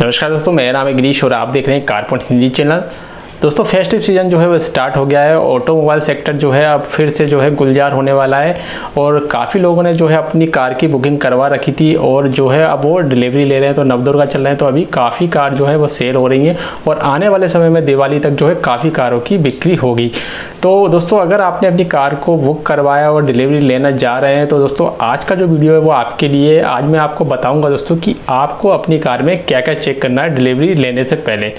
नमस्कार दोस्तों, मेरा नाम है गिरीश और आप देख रहे हैं कारपॉइंट हिंदी चैनल दोस्तों फेस्टिव सीज़न जो है वो स्टार्ट हो गया है। ऑटोमोबाइल सेक्टर जो है अब फिर से जो है गुलजार होने वाला है और काफ़ी लोगों ने जो है अपनी कार की बुकिंग करवा रखी थी और जो है अब वो डिलीवरी ले रहे हैं। तो नवदुर्गा चल रहे हैं तो अभी काफ़ी कार जो है वो सेल हो रही हैं और आने वाले समय में दिवाली तक जो है काफ़ी कारों की बिक्री होगी। तो दोस्तों, अगर आपने अपनी कार को बुक करवाया और डिलीवरी लेना जा रहे हैं तो दोस्तों, आज का जो वीडियो है वो आपके लिए आज मैं आपको बताऊँगा दोस्तों कि आपको अपनी कार में क्या क्या चेक करना है डिलीवरी लेने से पहले।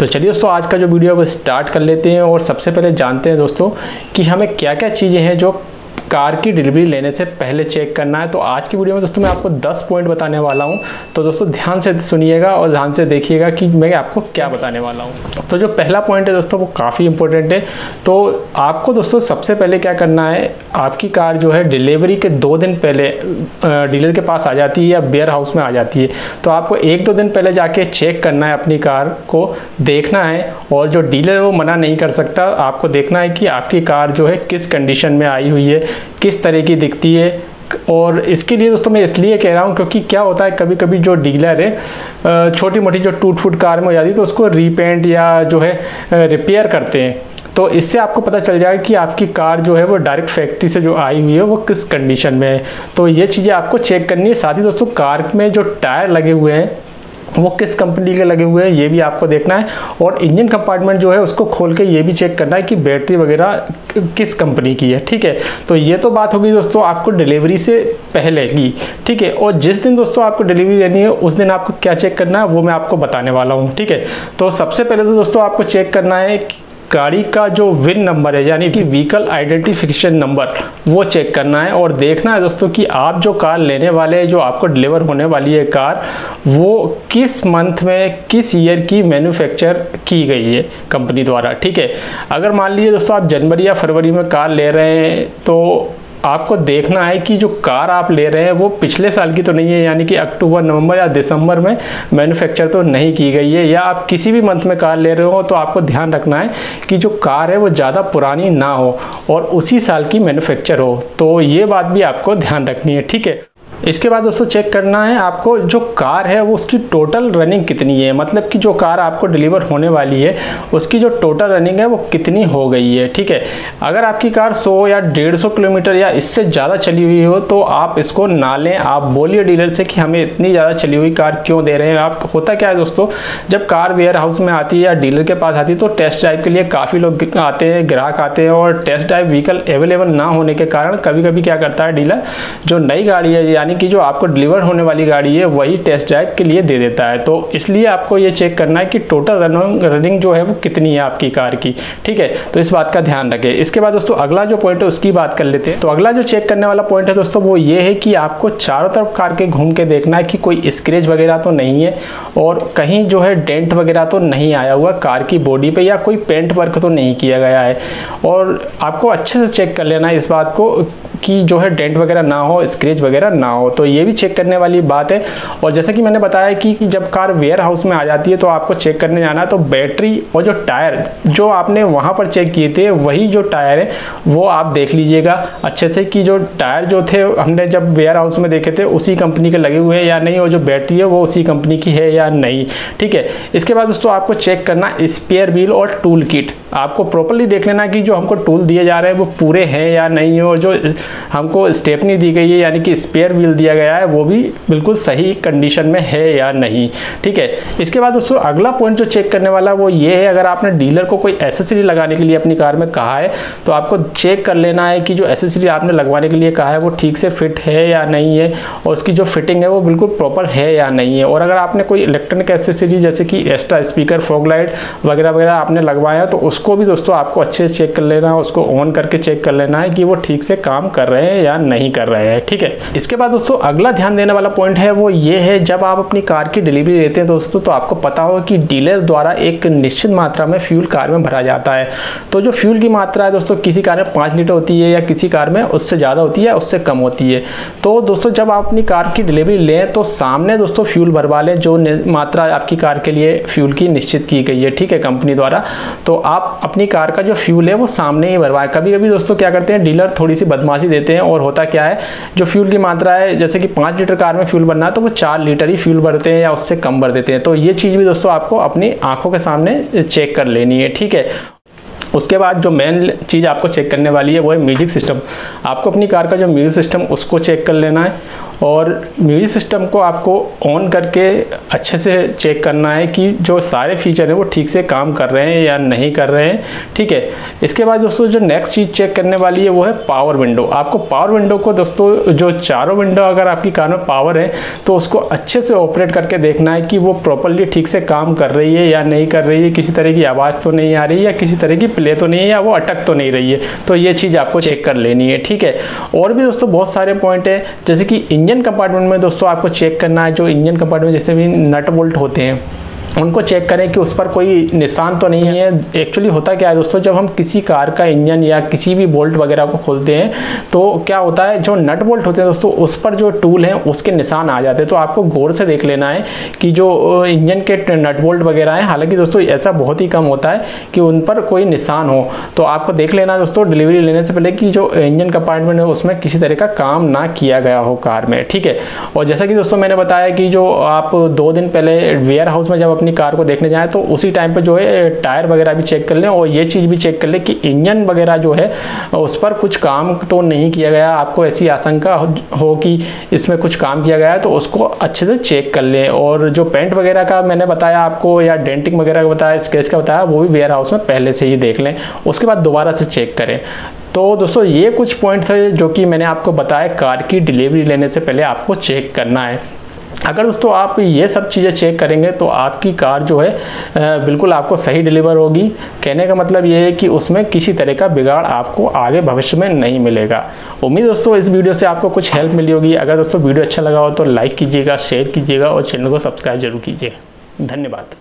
तो चलिए दोस्तों, आज का जो वीडियो है वो स्टार्ट कर लेते हैं और सबसे पहले जानते हैं दोस्तों कि हमें क्या क्या चीज़ें हैं जो कार की डिलीवरी लेने से पहले चेक करना है। तो आज की वीडियो में दोस्तों मैं आपको 10 पॉइंट बताने वाला हूँ। तो दोस्तों ध्यान से सुनिएगा और ध्यान से देखिएगा कि मैं आपको क्या बताने वाला हूँ। तो जो पहला पॉइंट है दोस्तों वो काफ़ी इंपॉर्टेंट है। तो आपको दोस्तों सबसे पहले क्या करना है, आपकी कार जो है डिलीवरी के दो दिन पहले डीलर के पास आ जाती है या बेयर हाउस में आ जाती है। तो आपको एक दो दिन पहले जाके चेक करना है अपनी कार को, देखना है और जो डीलर वो मना नहीं कर सकता। आपको देखना है कि आपकी कार जो है किस कंडीशन में आई हुई है। किस तरह की दिखती है। और इसके लिए दोस्तों मैं इसलिए कह रहा हूँ क्योंकि क्या होता है कभी कभी जो डीलर है छोटी मोटी जो टूट फूट कार में हो जाती है तो उसको रीपेंट या जो है रिपेयर करते हैं। तो इससे आपको पता चल जाएगा कि आपकी कार जो है, वो डायरेक्ट फैक्ट्री से जो आई हुई है, वो किस कंडीशन में है। तो ये चीज़ें आपको चेक करनी है। साथ ही दोस्तों, कार में जो टायर लगे हुए हैं वो किस कंपनी के लगे हुए हैं, ये भी आपको देखना है। और इंजन कंपार्टमेंट जो है, उसको खोल के ये भी चेक करना है कि बैटरी वगैरह किस कंपनी की है, ठीक है? तो ये तो बात होगी दोस्तों, आपको डिलीवरी से पहले की, ठीक है? और जिस दिन दोस्तों आपको डिलीवरी लेनी है, उस दिन आपको क्या चेक करना है, वो मैं आपको बताने वाला हूँ, ठीक है? तो सबसे पहले तो दोस्तों आपको चेक करना है गाड़ी का जो विन नंबर है, यानी कि व्हीकल आइडेंटिफिकेशन नंबर वो चेक करना है और देखना है दोस्तों कि आप जो कार लेने वाले हैं, जो आपको डिलीवर होने वाली है कार, वो किस मंथ में, किस ईयर की मैन्युफैक्चर की गई है कंपनी द्वारा, ठीक है? अगर मान लीजिए दोस्तों आप जनवरी या फरवरी में कार ले रहे हैं तो आपको देखना है कि जो कार आप ले रहे हैं, वो पिछले साल की तो नहीं है, यानी कि अक्टूबर, नवंबर या दिसंबर में मैन्युफैक्चर तो नहीं की गई है, या आप किसी भी मंथ में कार ले रहे हो तो आपको ध्यान रखना है कि जो कार है, वो ज़्यादा पुरानी ना हो और उसी साल की मैन्युफैक्चर हो। तो ये बात भी आपको ध्यान रखनी है, ठीक है? इसके बाद दोस्तों चेक करना है आपको जो कार है, वो उसकी टोटल रनिंग कितनी है? मतलब कि जो कार आपको डिलीवर होने वाली है, उसकी जो टोटल रनिंग है, वो कितनी हो गई है? ठीक है? अगर आपकी कार 100 या 150 किलोमीटर या इससे ज़्यादा चली हुई हो तो आप इसको ना लें। आप बोलिए डीलर से कि हमें इतनी ज़्यादा चली हुई कार क्यों दे रहे हैं? आप, होता क्या है दोस्तों, जब कार वेयर हाउस में आती है या डीलर के पास आती है तो टेस्ट ड्राइव के लिए काफ़ी लोग आते हैं, ग्राहक आते हैं और टेस्ट ड्राइव व्हीकल अवेलेबल ना होने के कारण कभी कभी क्या करता है डीलर जो नई गाड़ी है यानी कि जो आपको डिलीवर होने वाली गाड़ी है, वही टेस्ट ड्राइव के लिए दे देता है। तो इसलिए आपको ये चेक करना है कि टोटल रनिंग जो है वो कितनी है आपकी कार की, ठीक है? तो इस बात का ध्यान रखें। इसके बाद दोस्तों, अगला जो पॉइंट है, उसकी बात कर लेते हैं। तो अगला जो चेक करने वाला पॉइंट है दोस्तों, वो ये है कि आपको चारों तरफ़ कार के घूम के देखना है कि कोई स्क्रेच वगैरह तो नहीं है और कहीं जो है डेंट वगैरह तो नहीं आया हुआ कार की बॉडी पे या कोई पेंट वर्क तो नहीं किया गया है। और आपको अच्छे से चेक कर लेना है इस बात को कि जो है डेंट वगैरह ना हो, स्क्रेच वगैरह ना हो तो ये भी चेक करने वाली बात है। और जैसा कि मैंने बताया कि जब कार वेयर हाउस में आ जाती है तो आपको चेक करने जाना तो बैटरी और जो टायर जो आपने वहाँ पर चेक किए थे, वही जो टायर है, वो आप देख लीजिएगा। अच्छे से कि जो टायर जो थे, हमने जब वेयर हाउस में देखे थे, उसी कंपनी के लगे हुए हैं या नहीं, और जो बैटरी है, वो उसी कंपनी की है या नहीं। ठीक है? इसके बाद दोस्तों, आपको चेक करना स्पेयर व्हील और टूल किट आपको प्रॉपरली देख लेना कि जो हमको टूल दिए जा रहे हैं, वो पूरे हैं या नहीं, और जो हमको स्टेपनी दी गई है, यानी कि स्पेयर व्हील दिया गया है, वो भी बिल्कुल सही कंडीशन में है या नहीं। ठीक है? इसके बाद दोस्तों, अगला पॉइंट जो चेक करने वाला वो ये है, अगर आपने डीलर को कोई एसेसरी लगाने के लिए अपनी कार में कहा है तो आपको चेक कर लेना है कि जो एसेसरी आपने लगवाने के लिए कहा है, वो ठीक से फिट है या नहीं है, और उसकी जो फिटिंग है वो बिल्कुल प्रॉपर है या नहीं है। और अगर आपने कोई इलेक्ट्रॉनिक एसेसरी जैसे कि एक्स्ट्रा स्पीकर फॉग लाइट वगैरह वगैरह आपने लगवाया तो उसको भी दोस्तों आपको अच्छे से चेक कर लेना है, उसको ऑन करके चेक कर लेना है कि वो ठीक से काम कर रहे हैं या नहीं कर रहे हैं, ठीक है? इसके बाद दोस्तों, अगला ध्यान देने वाला पॉइंट है वो ये है, जब आप अपनी कार की डिलीवरी लेते हैं दोस्तों तो आपको पता होगा कि डीलर द्वारा एक निश्चित मात्रा में फ्यूल कार में भरा जाता है। तो जो फ्यूल की मात्रा है दोस्तों, किसी कार में पाँच लीटर होती है या किसी कार में उससे ज़्यादा होती है उससे कम होती है। तो दोस्तों, जब आप अपनी कार की डिलीवरी लें तो सामने दोस्तों फ्यूल भरवा लें, जो मात्रा आपकी कार के लिए फ्यूल की निश्चित की गई है, ठीक है कंपनी द्वारा। तो आप अपनी कार का जो फ्यूल है, वो सामने ही भरवाएँ। कभी कभी दोस्तों, क्या करते हैं डीलर थोड़ी सी बदमाशी ही देते हैं और होता क्या है, जो फ्यूल की मात्रा है, जैसे कि पाँच लीटर कार में फ्यूल भरना है तो वो चार लीटर ही फ्यूल भरते हैं या उससे कम भर देते हैं। तो ये चीज़ भी दोस्तों आपको अपनी आँखों के सामने चेक कर लेनी है, ठीक है? उसके बाद जो मेन चीज़ आपको चेक करने वाली है, वो है म्यूज़िक सिस्टम। आपको अपनी कार का जो म्यूज़िक सिस्टम, उसको चेक कर लेना है और म्यूज़िक सिस्टम को आपको ऑन करके अच्छे से चेक करना है कि जो सारे फीचर हैं वो ठीक से काम कर रहे हैं या नहीं कर रहे हैं। ठीक है? इसके बाद दोस्तों जो नेक्स्ट चीज़ चेक करने वाली है वो है पावर विंडो आपको पावर विंडो को दोस्तों जो चारों विंडो अगर आपकी कार में पावर है तो उसको अच्छे से ऑपरेट करके देखना है कि वो प्रॉपरली ठीक से काम कर रही है या नहीं कर रही है। किसी तरह की आवाज़ तो नहीं आ रही है या किसी तरह की प्ले तो नहीं है या वो अटक तो नहीं रही है। तो ये चीज़ आपको चेक कर लेनी है। ठीक है? और भी दोस्तों बहुत सारे पॉइंट हैं जैसे कि इंजन कंपार्टमेंट में दोस्तों आपको चेक करना है, जो इंजन कंपार्टमेंट जैसे भी नट बोल्ट होते हैं उनको चेक करें कि उस पर कोई निशान तो नहीं है। एक्चुअली होता क्या है दोस्तों, जब हम किसी कार का इंजन या किसी भी बोल्ट वगैरह को खोलते हैं तो क्या होता है, जो नट बोल्ट होते हैं दोस्तों, उस पर जो टूल हैं, उसके निशान आ जाते हैं। तो आपको गौर से देख लेना है कि जो इंजन के नट बोल्ट वगैरह हैं, हालाँकि दोस्तों ऐसा बहुत ही कम होता है कि उन पर कोई निशान हो। तो आपको देख लेना है दोस्तों, डिलीवरी लेने से पहले कि जो इंजन कंपार्टमेंट है, उसमें किसी तरह का काम ना किया गया हो कार में, ठीक है? और जैसा कि दोस्तों मैंने बताया कि जो आप दो दिन पहले वेयर हाउस में जब अपनी कार को देखने जाएँ तो उसी टाइम पे जो है, टायर वगैरह भी चेक कर लें और ये चीज़ भी चेक कर लें कि इंजन वगैरह जो है, उस पर कुछ काम तो नहीं किया गया। आपको ऐसी आशंका हो कि इसमें कुछ काम किया गया है तो उसको अच्छे से चेक कर लें। और जो पेंट वगैरह का मैंने बताया आपको, या डेंटिंग वगैरह का बताया स्केच का बताया, वो भी वेयर हाउस में पहले से ही देख लें। उसके बाद दोबारा से चेक करें। तो दोस्तों, ये कुछ पॉइंट थे जो कि मैंने आपको बताया कार की डिलीवरी लेने से पहले आपको चेक करना है। अगर दोस्तों आप ये सब चीज़ें चेक करेंगे तो आपकी कार जो है बिल्कुल आपको सही डिलीवर होगी। कहने का मतलब ये है कि उसमें किसी तरह का बिगाड़ आपको आगे भविष्य में नहीं मिलेगा। उम्मीद दोस्तों, इस वीडियो से आपको कुछ हेल्प मिली होगी। अगर दोस्तों वीडियो अच्छा लगा हो तो लाइक कीजिएगा शेयर कीजिएगा और चैनल को सब्सक्राइब ज़रूर कीजिए। धन्यवाद।